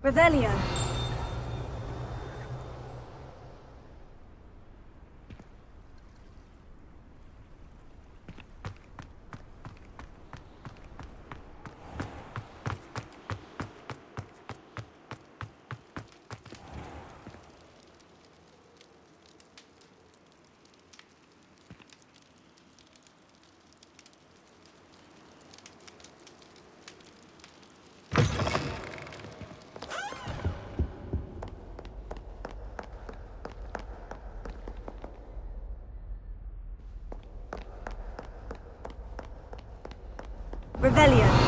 Revelio. Revelio.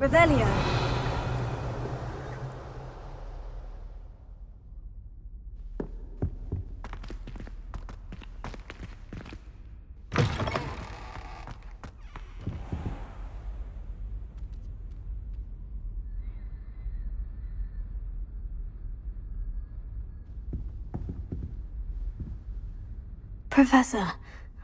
Revelio. Professor,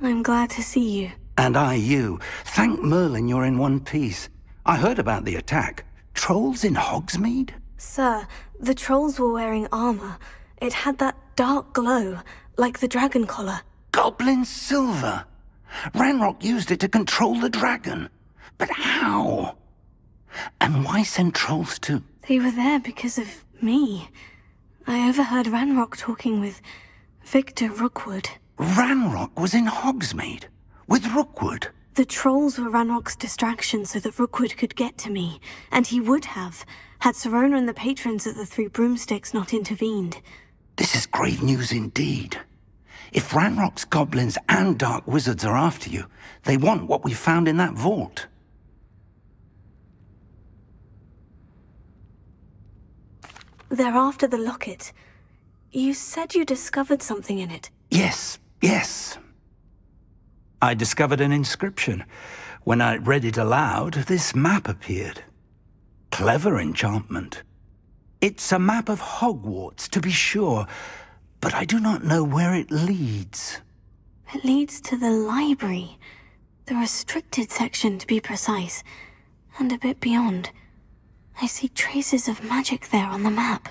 I'm glad to see you. And I you. Thank Merlin you're in one piece. I heard about the attack. Trolls in Hogsmeade? Sir, the trolls were wearing armor. It had that dark glow, like the dragon collar. Goblin silver! Ranrock used it to control the dragon. But how? And why send trolls to... They were there because of me. I overheard Ranrock talking with Victor Rookwood. Ranrock was in Hogsmeade? With Rookwood? The trolls were Ranrock's distraction so that Rookwood could get to me, and he would have, had Sirona and the patrons at the Three Broomsticks not intervened. This is grave news indeed. If Ranrock's goblins and dark wizards are after you, they want what we found in that vault. They're after the locket. You said you discovered something in it. Yes, yes. I discovered an inscription. When I read it aloud, this map appeared. Clever enchantment. It's a map of Hogwarts, to be sure, but I do not know where it leads. It leads to the library. The restricted section, to be precise. And a bit beyond. I see traces of magic there on the map.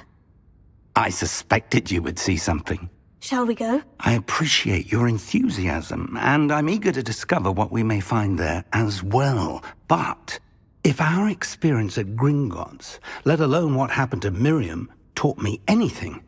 I suspected you would see something. Shall we go? I appreciate your enthusiasm, and I'm eager to discover what we may find there as well. But if our experience at Gringotts, let alone what happened to Miriam, taught me anything,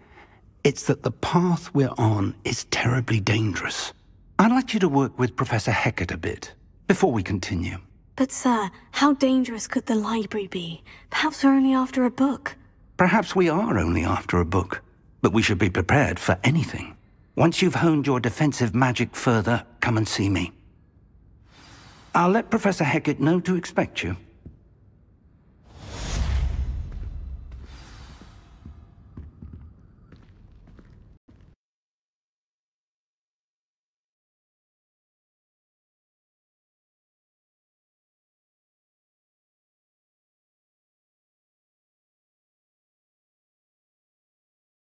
it's that the path we're on is terribly dangerous. I'd like you to work with Professor Hecat a bit before we continue. But, sir, how dangerous could the library be? Perhaps we're only after a book. Perhaps we are only after a book, but we should be prepared for anything. Once you've honed your defensive magic further, come and see me. I'll let Professor Hecat know to expect you.